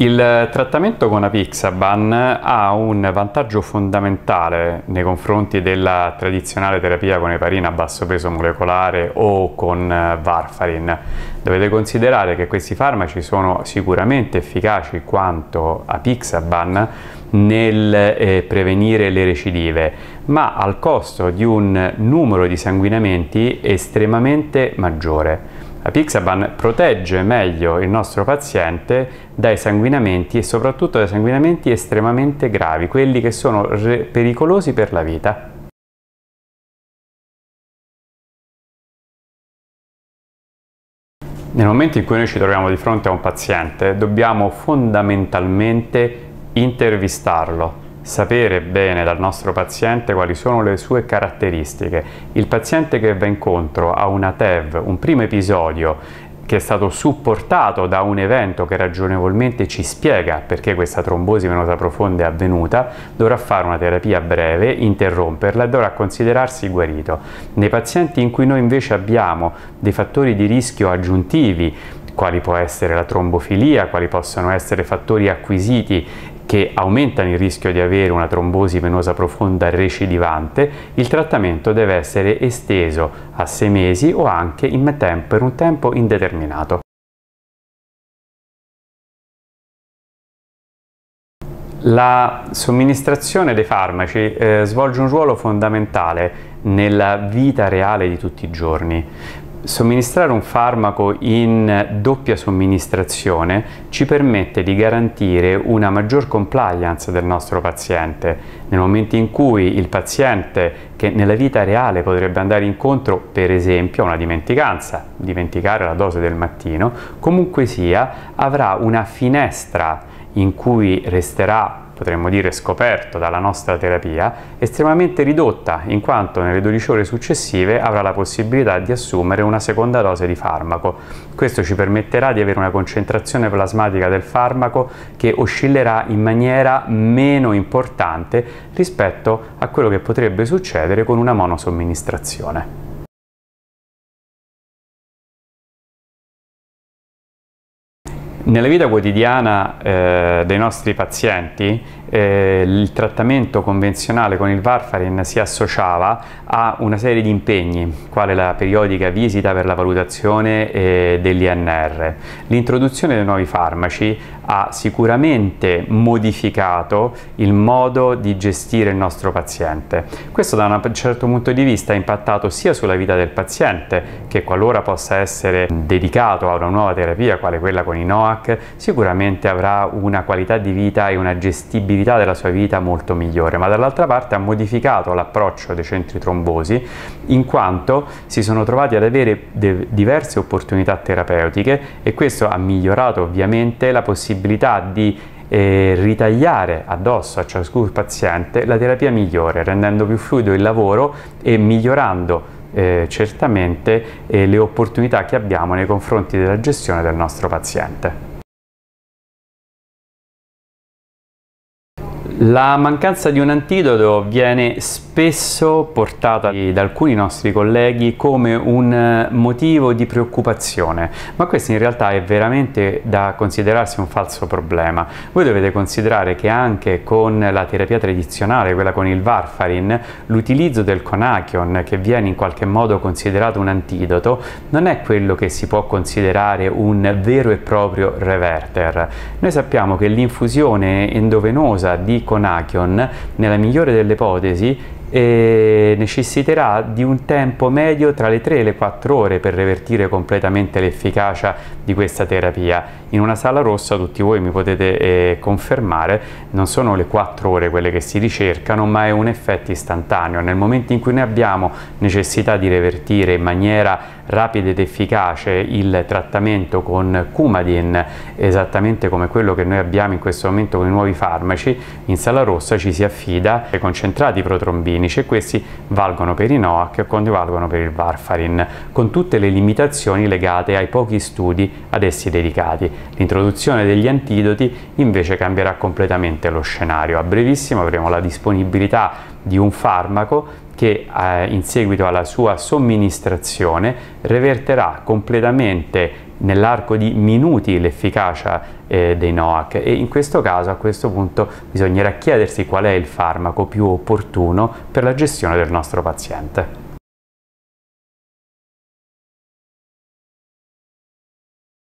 Il trattamento con Apixaban ha un vantaggio fondamentale nei confronti della tradizionale terapia con eparina a basso peso molecolare o con eh, Varfarin. Dovete considerare che questi farmaci sono sicuramente efficaci quanto Apixaban nel eh, prevenire le recidive, ma al costo di un numero di sanguinamenti estremamente maggiore. La Pixaban protegge meglio il nostro paziente dai sanguinamenti e soprattutto dai sanguinamenti estremamente gravi, quelli che sono pericolosi per la vita. Nel momento in cui noi ci troviamo di fronte a un paziente dobbiamo fondamentalmente intervistarlo, sapere bene dal nostro paziente quali sono le sue caratteristiche. Il paziente che va incontro a una TEV, un primo episodio che è stato supportato da un evento che ragionevolmente ci spiega perché questa trombosi venosa profonda è avvenuta, dovrà fare una terapia breve, interromperla e dovrà considerarsi guarito. Nei pazienti in cui noi invece abbiamo dei fattori di rischio aggiuntivi, quali può essere la trombofilia, quali possono essere fattori acquisiti che aumentano il rischio di avere una trombosi venosa profonda recidivante, il trattamento deve essere esteso a sei mesi o anche in tempo, per un tempo indeterminato. La somministrazione dei farmaci eh, svolge un ruolo fondamentale nella vita reale di tutti i giorni. Somministrare un farmaco in doppia somministrazione ci permette di garantire una maggior compliance del nostro paziente. Nel momento in cui il paziente che nella vita reale potrebbe andare incontro per esempio a una dimenticanza, dimenticare la dose del mattino, comunque sia avrà una finestra in cui resterà potremmo dire scoperto dalla nostra terapia, estremamente ridotta in quanto nelle 12 ore successive avrà la possibilità di assumere una seconda dose di farmaco. Questo ci permetterà di avere una concentrazione plasmatica del farmaco che oscillerà in maniera meno importante rispetto a quello che potrebbe succedere con una monosomministrazione. Nella vita quotidiana eh, dei nostri pazienti eh, il trattamento convenzionale con il Varfarin si associava a una serie di impegni, quale la periodica visita per la valutazione eh, dell'INR. L'introduzione dei nuovi farmaci ha sicuramente modificato il modo di gestire il nostro paziente. Questo da un certo punto di vista ha impattato sia sulla vita del paziente, che qualora possa essere dedicato a una nuova terapia, quale quella con i NOAC, sicuramente avrà una qualità di vita e una gestibilità qualità della sua vita molto migliore, ma dall'altra parte ha modificato l'approccio dei centri trombosi in quanto si sono trovati ad avere diverse opportunità terapeutiche e questo ha migliorato ovviamente la possibilità di eh, ritagliare addosso a ciascun paziente la terapia migliore, rendendo più fluido il lavoro e migliorando eh, certamente eh, le opportunità che abbiamo nei confronti della gestione del nostro paziente. La mancanza di un antidoto viene spesso portata da alcuni nostri colleghi come un motivo di preoccupazione, ma questo in realtà è veramente da considerarsi un falso problema. Voi dovete considerare che anche con la terapia tradizionale, quella con il Varfarin, l'utilizzo del Conachion, che viene in qualche modo considerato un antidoto, non è quello che si può considerare un vero e proprio reverter. Noi sappiamo che l'infusione endovenosa di Conachion, nella migliore delle ipotesi, e necessiterà di un tempo medio tra le 3 e le 4 ore per revertire completamente l'efficacia di questa terapia. In una sala rossa tutti voi mi potete eh, confermare, non sono le 4 ore quelle che si ricercano, ma è un effetto istantaneo. Nel momento in cui noi abbiamo necessità di revertire in maniera rapida ed efficace il trattamento con Coumadin, esattamente come quello che noi abbiamo in questo momento con i nuovi farmaci, in sala rossa ci si affida ai concentrati protrombinici e questi valgono per i NOAC quando valgono per il Varfarin, con tutte le limitazioni legate ai pochi studi ad essi dedicati. L'introduzione degli antidoti invece cambierà completamente lo scenario. A brevissimo avremo la disponibilità di un farmaco che eh, in seguito alla sua somministrazione reverterà completamente nell'arco di minuti l'efficacia eh, dei NOAC e in questo caso a questo punto bisognerà chiedersi qual è il farmaco più opportuno per la gestione del nostro paziente.